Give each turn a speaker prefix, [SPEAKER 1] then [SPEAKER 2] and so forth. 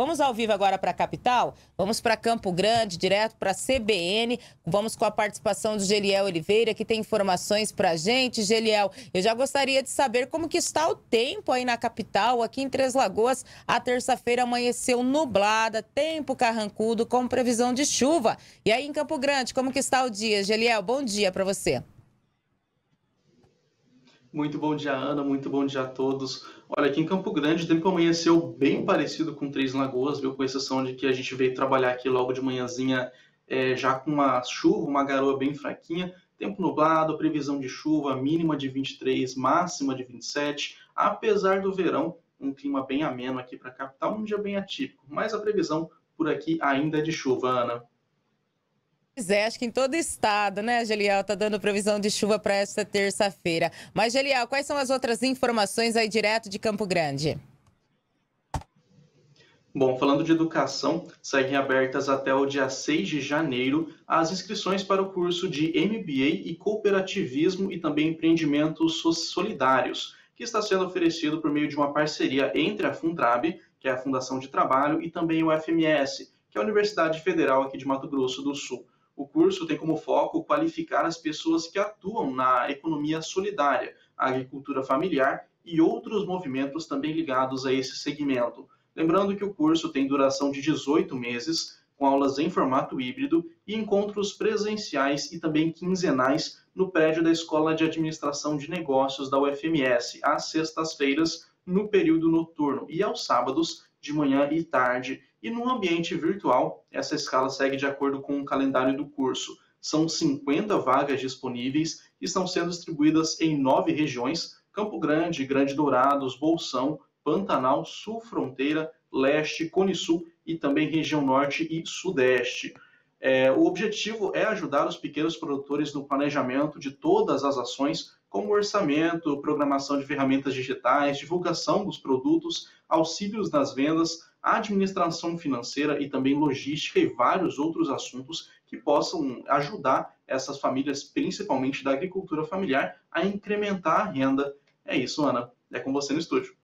[SPEAKER 1] Vamos ao vivo agora para a capital? Vamos para Campo Grande, direto para a CBN. Vamos com a participação do Geliel Oliveira, que tem informações para a gente. Geliel, eu já gostaria de saber como que está o tempo aí na capital, aqui em Três Lagoas. A terça-feira amanheceu nublada, tempo carrancudo, com previsão de chuva. E aí em Campo Grande, como que está o dia? Geliel, bom dia para você.
[SPEAKER 2] Muito bom dia, Ana. Muito bom dia a todos. Olha, aqui em Campo Grande o tempo amanheceu bem parecido com Três Lagoas, viu? Com exceção de que a gente veio trabalhar aqui logo de manhãzinha é, já com uma chuva, uma garoa bem fraquinha. Tempo nublado, previsão de chuva mínima de 23, máxima de 27. Apesar do verão, um clima bem ameno aqui para a capital, um dia bem atípico. Mas a previsão por aqui ainda é de chuva, Ana.
[SPEAKER 1] Pois é, acho que em todo estado, né, Gelial, tá dando previsão de chuva para esta terça-feira. Mas, Gelial, quais são as outras informações aí direto de Campo Grande?
[SPEAKER 2] Bom, falando de educação, seguem abertas até o dia 6 de janeiro as inscrições para o curso de MBA e Cooperativismo e também Empreendimentos Solidários, que está sendo oferecido por meio de uma parceria entre a Fundrab, que é a Fundação de Trabalho, e também o FMS, que é a Universidade Federal aqui de Mato Grosso do Sul. O curso tem como foco qualificar as pessoas que atuam na economia solidária, agricultura familiar e outros movimentos também ligados a esse segmento. Lembrando que o curso tem duração de 18 meses, com aulas em formato híbrido e encontros presenciais e também quinzenais no prédio da Escola de Administração de Negócios da UFMS, às sextas-feiras, no período noturno, e aos sábados, de manhã e tarde, e no ambiente virtual, essa escala segue de acordo com o calendário do curso. São 50 vagas disponíveis e estão sendo distribuídas em nove regiões: Campo Grande, Grande Dourados, Bolsão, Pantanal, Sul Fronteira, Leste, Cone Sul e também região Norte e Sudeste. É, o objetivo é ajudar os pequenos produtores no planejamento de todas as ações, como orçamento, programação de ferramentas digitais, divulgação dos produtos, auxílios nas vendas, administração financeira e também logística e vários outros assuntos que possam ajudar essas famílias, principalmente da agricultura familiar, a incrementar a renda. É isso, Ana. É com você no estúdio.